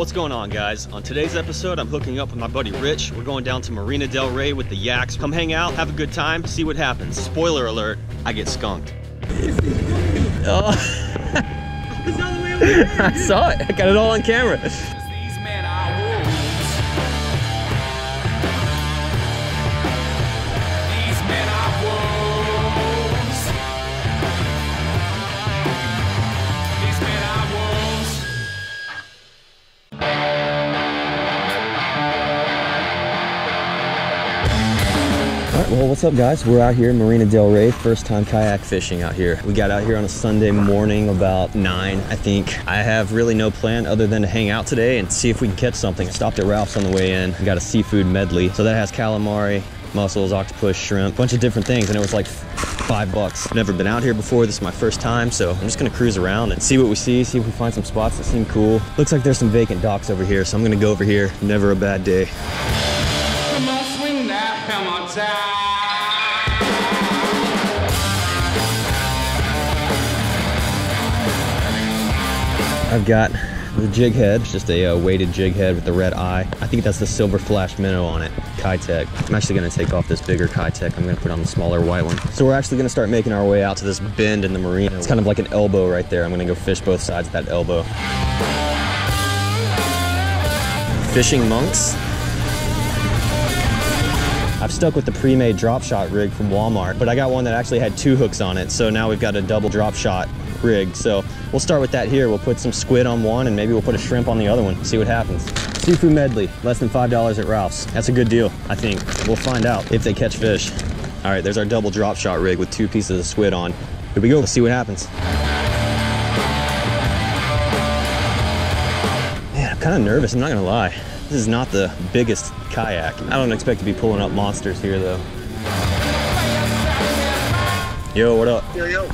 What's going on guys? On today's episode, I'm hooking up with my buddy Rich. We're going down to Marina Del Rey with the Yaks. Come hang out, have a good time, see what happens. Spoiler alert, I get skunked. Oh. I saw it, I got it all on camera. What's up guys? We're out here in Marina Del Rey, first time kayak fishing out here. We got out here on a Sunday morning about nine, I think. I have really no plan other than to hang out today and see if we can catch something. Stopped at Ralph's on the way in. We got a seafood medley. So that has calamari, mussels, octopus, shrimp, bunch of different things. And it was like five bucks. Never been out here before. This is my first time. So I'm just gonna cruise around and see what we see, see if we find some spots that seem cool. Looks like there's some vacant docks over here. So I'm gonna go over here. Never a bad day. Come on, swing that hammer down. I've got the jig head, It's just a uh, weighted jig head with the red eye. I think that's the silver flash minnow on it, Keitech. I'm actually gonna take off this bigger Keitech. I'm gonna put on the smaller white one. So we're actually gonna start making our way out to this bend in the marina. It's kind of like an elbow right there. I'm gonna go fish both sides of that elbow. Fishing monks. I've stuck with the pre-made drop shot rig from Walmart, but I got one that actually had two hooks on it. So now we've got a double drop shot rig. So we'll start with that here. We'll put some squid on one and maybe we'll put a shrimp on the other one, see what happens. Seafood medley, less than $5 at Ralph's. That's a good deal, I think. We'll find out if they catch fish. All right, there's our double drop shot rig with two pieces of squid on. Here we go, let's see what happens. Man, I'm kind of nervous, I'm not gonna lie. This is not the biggest kayak. I don't expect to be pulling up monsters here though. Yo, what up? Yo, yo.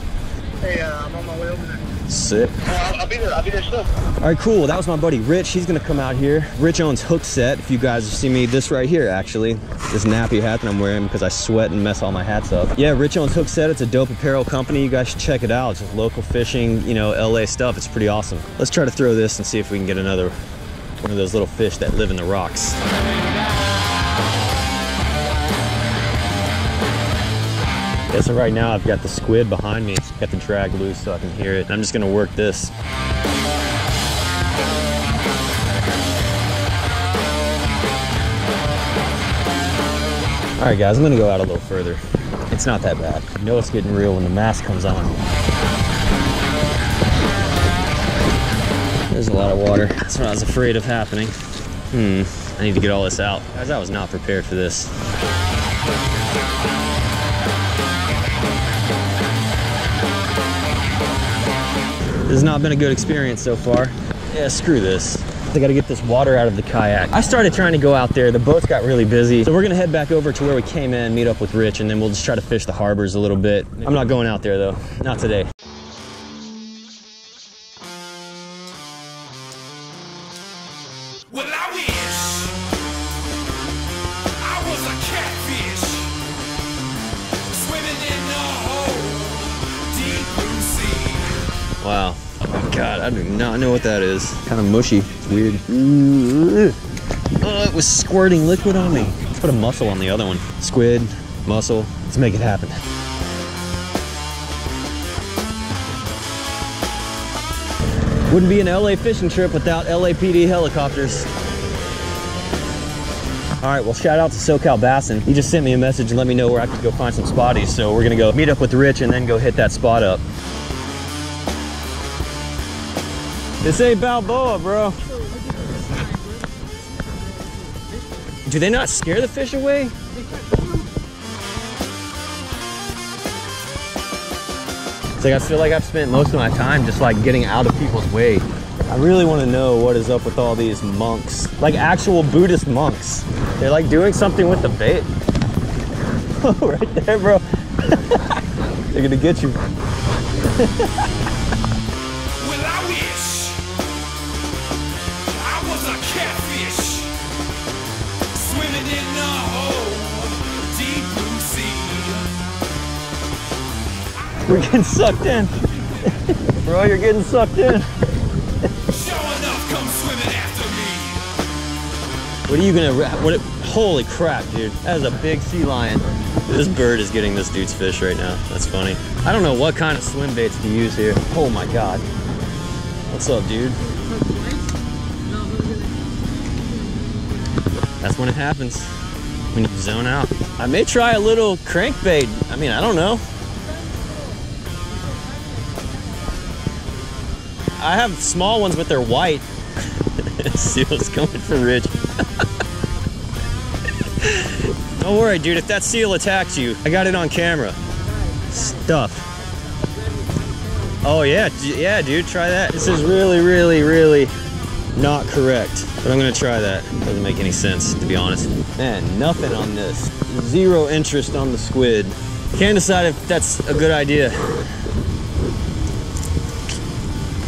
Hey, uh, I'm on my way over there. Sick. I'll, I'll be there. I'll be there soon. All right, cool. That was my buddy Rich. He's gonna come out here. Rich owns Hook Set. If you guys see me, this right here, actually, this nappy hat that I'm wearing because I sweat and mess all my hats up. Yeah, Rich owns Hook Set. It's a dope apparel company. You guys should check it out. It's just local fishing, you know, LA stuff. It's pretty awesome. Let's try to throw this and see if we can get another one of those little fish that live in the rocks. Yeah, so right now I've got the squid behind me. Got the drag loose so I can hear it. I'm just gonna work this. All right, guys, I'm gonna go out a little further. It's not that bad. You know it's getting real when the mask comes on. There's a lot of water. That's what I was afraid of happening. Hmm, I need to get all this out. Guys, I was not prepared for this. Has not been a good experience so far. Yeah, screw this. I gotta get this water out of the kayak. I started trying to go out there. The boats got really busy. So we're gonna head back over to where we came in, meet up with Rich, and then we'll just try to fish the harbors a little bit. I'm not going out there though, not today. Wow. Oh god, I do not know what that is. Kind of mushy. It's weird. Oh, it was squirting liquid on me. Let's put a mussel on the other one. Squid, mussel. Let's make it happen. Wouldn't be an LA fishing trip without LAPD helicopters. All right, well, shout out to SoCal Bassin. He just sent me a message and let me know where I could go find some spotties. So we're gonna go meet up with Rich and then go hit that spot up. This ain't Balboa, bro. Do they not scare the fish away? It's like I feel like I've spent most of my time just like getting out of people's way. I really want to know what is up with all these monks, like actual Buddhist monks. They're like doing something with the bait. Oh, right there, bro. They're gonna get you. We're getting sucked in. Bro, you're getting sucked in. Sure enough, come swimming after me. What are you gonna? What? Holy crap, dude! That is a big sea lion. This bird is getting this dude's fish right now. That's funny. I don't know what kind of swim baits to use here. Oh my god. What's up, dude? That's when it happens. When you zone out. I may try a little crankbait. I mean, I don't know. I have small ones, but they're white. Seal's coming for Rich. Don't worry, dude. If that seal attacks you, I got it on camera. Stuff. Oh yeah, yeah, dude. Try that. This is really, really, really not correct, but I'm gonna try that. Doesn't make any sense, to be honest. Man, nothing on this. Zero interest on the squid. Can't decide if that's a good idea.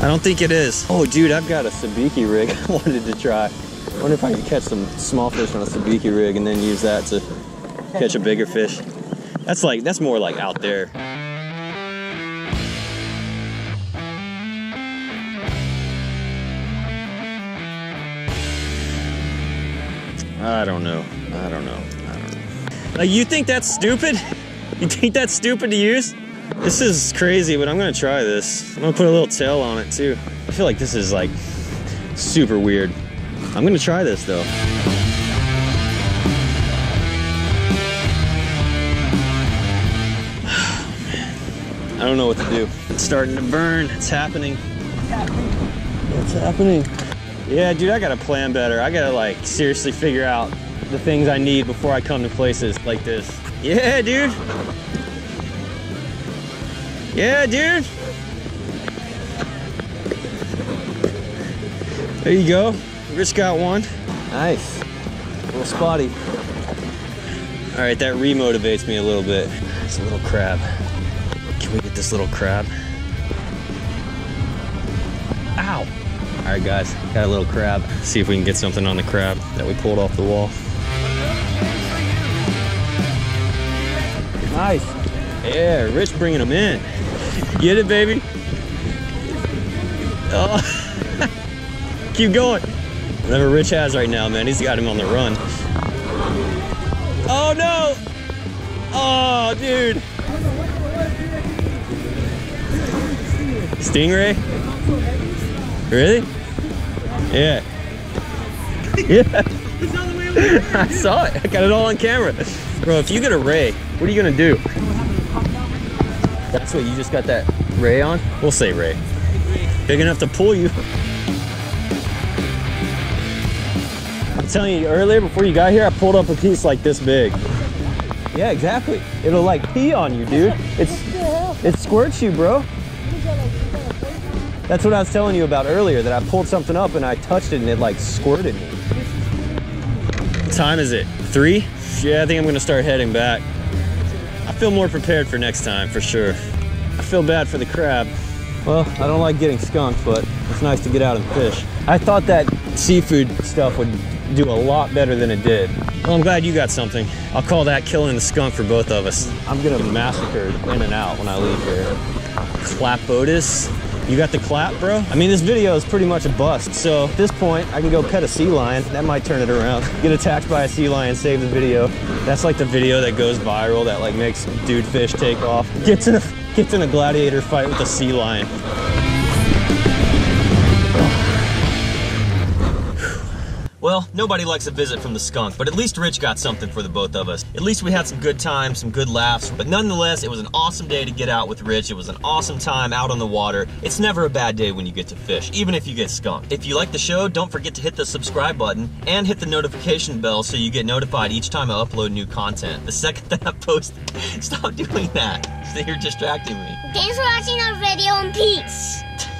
I don't think it is. Oh, dude, I've got a sabiki rig I wanted to try. I wonder if I could catch some small fish on a sabiki rig and then use that to catch a bigger fish. That's like, that's more like out there. I don't know. I don't know. I don't know. Like, you think that's stupid? You think that's stupid to use? This is crazy, but I'm gonna try this. I'm gonna put a little tail on it too. I feel like this is like super weird. I'm gonna try this though. Oh, I don't know what to do. It's starting to burn. It's happening. It's happening. Yeah, dude, I gotta plan better. I gotta like seriously figure out the things I need before I come to places like this. Yeah, dude. Yeah, dude. There you go. Rich got one. Nice. A little spotty. All right, that remotivates me a little bit. It's a little crab. Can we get this little crab? Ow. All right, guys, got a little crab. See if we can get something on the crab that we pulled off the wall. Nice. Yeah, Rich bringing them in. Get it, baby. Oh. Keep going. Whatever Rich has right now, man, he's got him on the run. Oh no! Oh, dude. Stingray? Really? Yeah. Yeah. I saw it. I got it all on camera. Bro, if you get a ray, what are you gonna do? That's what you just got that ray on? We'll say ray. Big enough to pull you. I'm telling you earlier before you got here, I pulled up a piece like this big. Yeah, exactly. It'll like pee on you, dude. It's it squirts you, bro. That's what I was telling you about earlier, that I pulled something up and I touched it and it like squirted me. What time is it? Three? Yeah, I think I'm gonna start heading back. I feel more prepared for next time, for sure. I feel bad for the crab. Well, I don't like getting skunked, but it's nice to get out and fish. I thought that seafood stuff would do a lot better than it did. Well, I'm glad you got something. I'll call that killing the skunk for both of us. I'm gonna massacre in and out when I leave here. Clapotis. You got the clap, bro? I mean, this video is pretty much a bust. So at this point, I can go pet a sea lion. That might turn it around. Get attacked by a sea lion, save the video. That's like the video that goes viral that like makes Dudefishh take off. Gets in a gets in a gladiator fight with a sea lion. Well, nobody likes a visit from the skunk, but at least Rich got something for the both of us. At least we had some good times, some good laughs, but nonetheless, it was an awesome day to get out with Rich. It was an awesome time out on the water. It's never a bad day when you get to fish, even if you get skunked. If you like the show, don't forget to hit the subscribe button and hit the notification bell so you get notified each time I upload new content. The second that I post, stop doing that. So you're distracting me. Thanks for watching our video and peace.